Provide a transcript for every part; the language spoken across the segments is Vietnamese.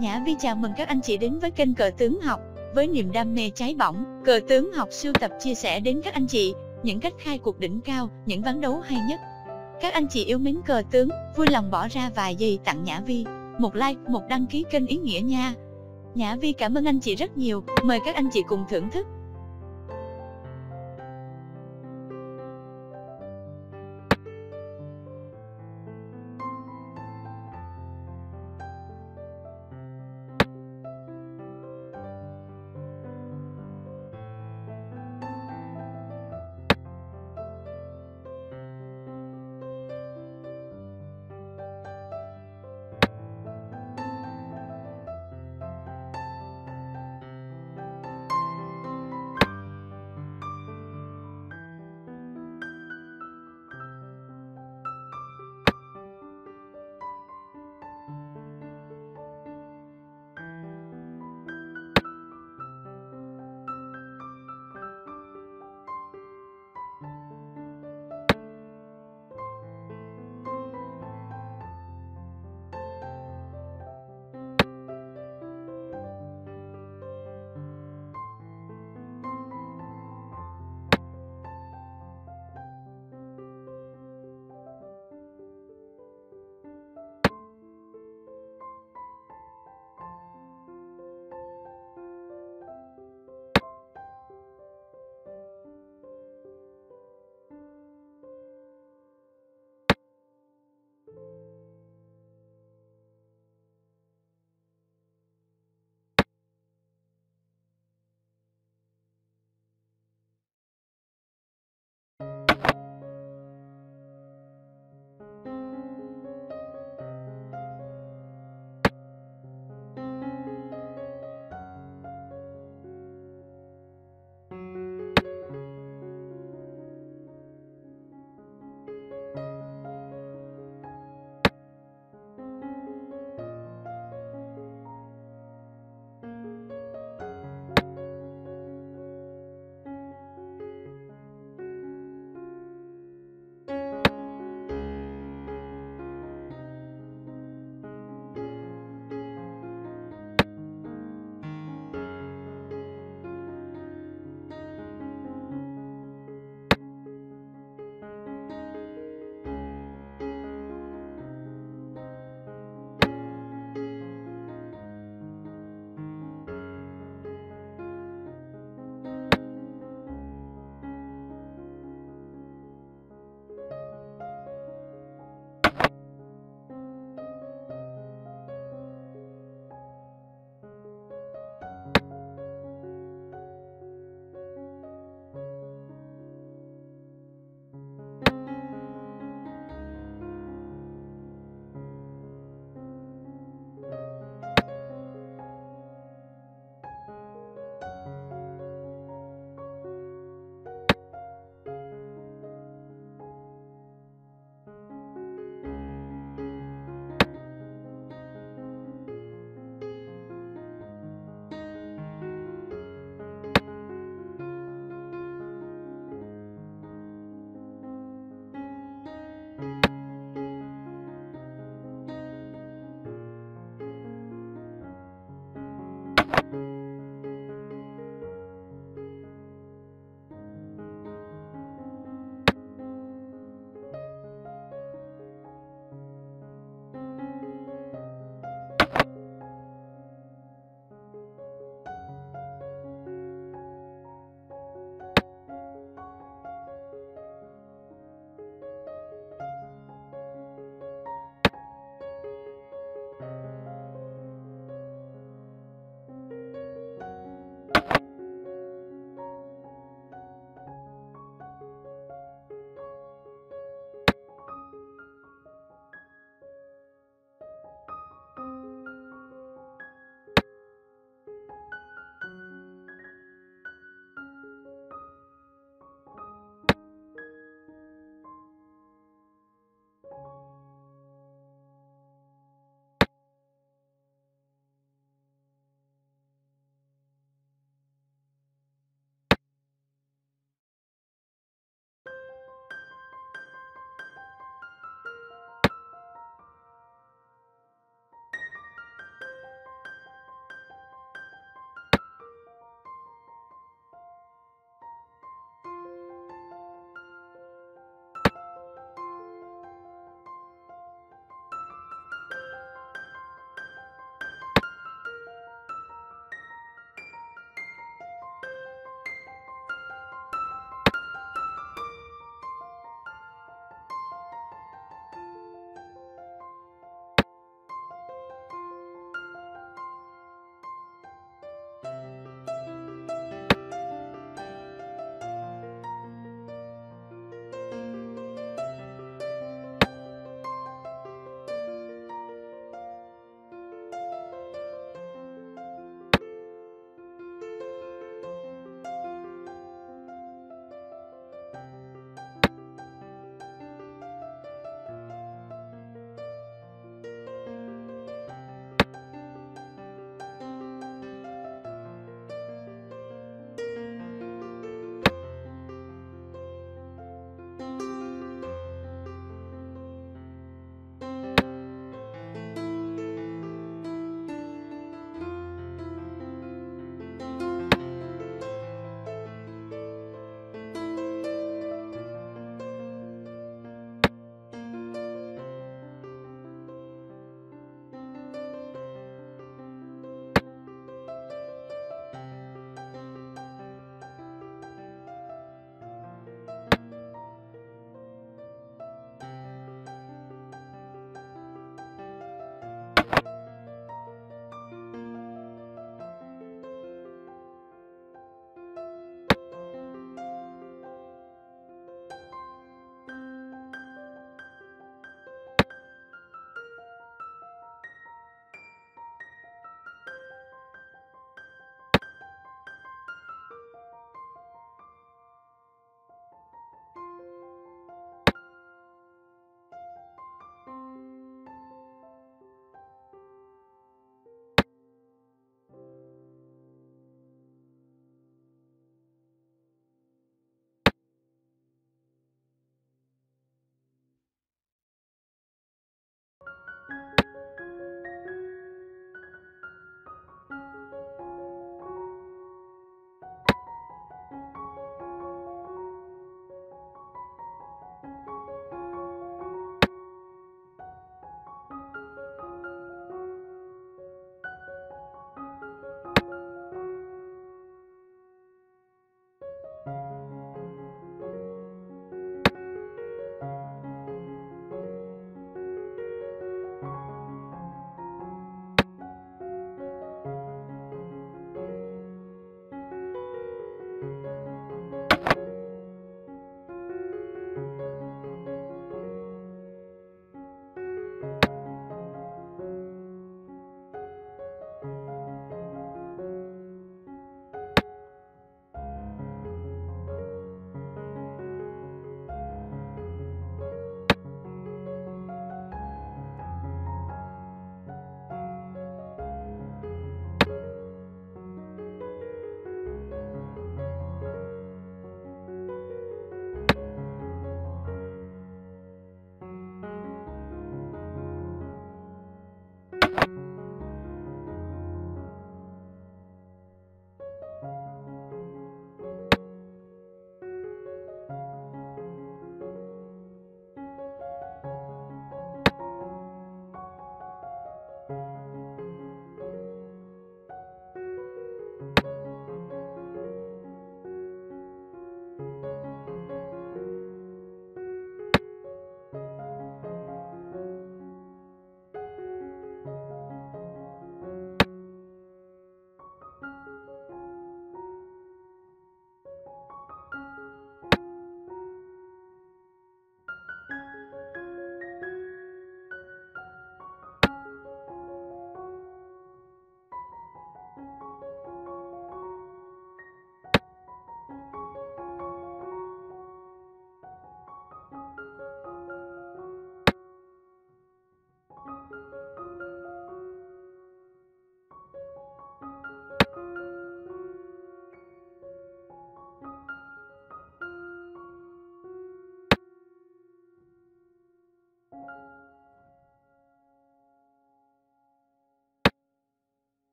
Nhã Vi chào mừng các anh chị đến với kênh Cờ Tướng Học. Với niềm đam mê cháy bỏng, Cờ Tướng Học sưu tập chia sẻ đến các anh chị những cách khai cuộc đỉnh cao, những ván đấu hay nhất. Các anh chị yêu mến cờ tướng, vui lòng bỏ ra vài giây tặng Nhã Vi một like, một đăng ký kênh ý nghĩa nha. Nhã Vi cảm ơn anh chị rất nhiều, mời các anh chị cùng thưởng thức.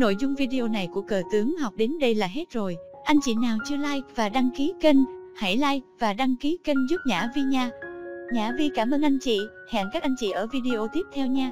Nội dung video này của cờ tướng học đến đây là hết rồi. Anh chị nào chưa like và đăng ký kênh, hãy like và đăng ký kênh giúp Nhã Vi nha. Nhã Vi cảm ơn anh chị, hẹn các anh chị ở video tiếp theo nha.